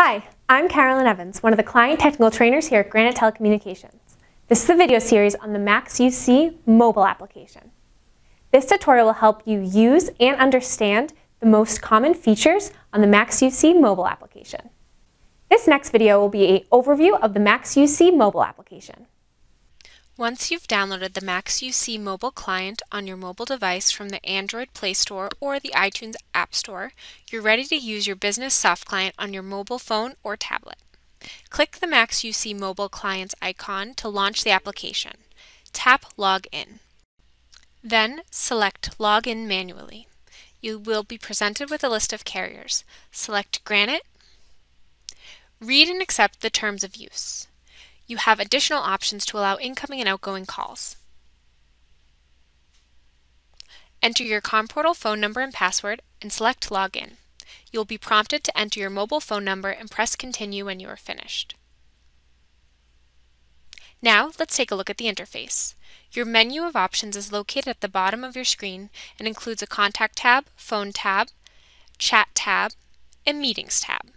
Hi, I'm Carolyn Evans, one of the client technical trainers here at Granite Telecommunications. This is a video series on the MaxUC mobile application. This tutorial will help you use and understand the most common features on the MaxUC mobile application. This next video will be an overview of the MaxUC mobile application. Once you've downloaded the MaxUC mobile client on your mobile device from the Android Play Store or the iTunes App Store, you're ready to use your business soft client on your mobile phone or tablet. Click the MaxUC mobile client's icon to launch the application. Tap Login. Then select Login manually. You will be presented with a list of carriers. Select Granite. Read and accept the terms of use you have additional options to allow incoming and outgoing calls. Enter your CommPortal phone number and password and select Login. You will be prompted to enter your mobile phone number and press Continue when you are finished. Now, let's take a look at the interface. Your menu of options is located at the bottom of your screen and includes a Contact tab, Phone tab, Chat tab, and Meetings tab.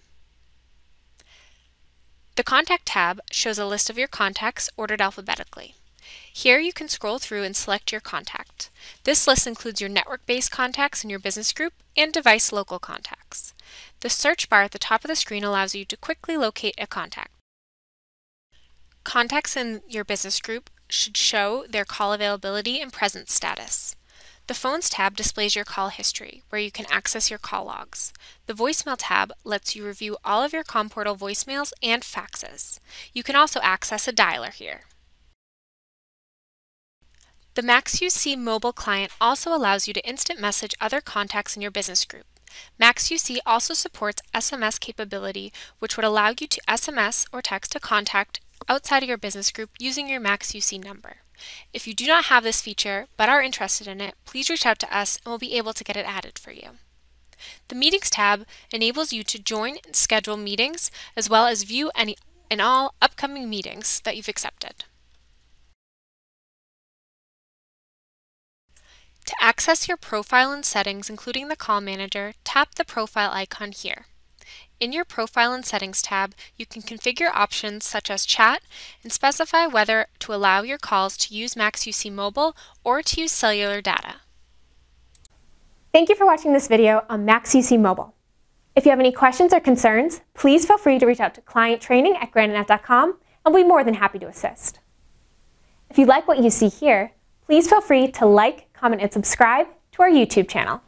The Contact tab shows a list of your contacts ordered alphabetically. Here you can scroll through and select your contact. This list includes your network-based contacts in your business group and device local contacts. The search bar at the top of the screen allows you to quickly locate a contact. Contacts in your business group should show their call availability and presence status. The Phones tab displays your call history, where you can access your call logs. The Voicemail tab lets you review all of your CommPortal voicemails and faxes. You can also access a dialer here. The MaxUC mobile client also allows you to instant message other contacts in your business group. MaxUC also supports SMS capability, which would allow you to SMS or text a contact outside of your business group using your MaxUC number. If you do not have this feature but are interested in it, please reach out to us and we'll be able to get it added for you. The Meetings tab enables you to join and schedule meetings as well as view any and all upcoming meetings that you've accepted. To access your profile and settings, including the call manager, tap the profile icon here. In your Profile and Settings tab, you can configure options such as chat and specify whether to allow your calls to use MaxUC Mobile or to use cellular data. Thank you for watching this video on MaxUC Mobile. If you have any questions or concerns, please feel free to reach out to clienttraining at granitenet.com and we'll be more than happy to assist. If you like what you see here, please feel free to like, comment, and subscribe to our YouTube channel.